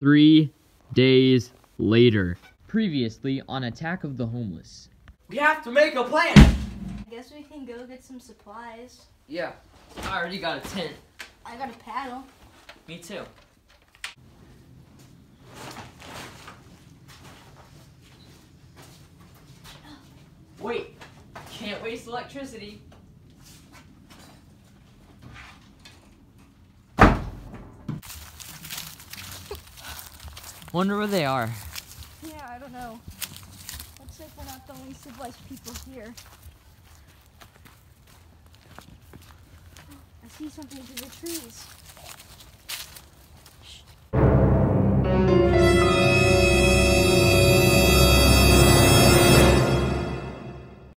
Three days later. Previously on Attack of the Homeless. We have to make a plan. I guess we can go get some supplies. Yeah, I already got a tent. I got a paddle. Me too. Wait, can't waste electricity. Wonder where they are. Yeah, I don't know. Looks like we're not the only civilized people here. I see something through the trees.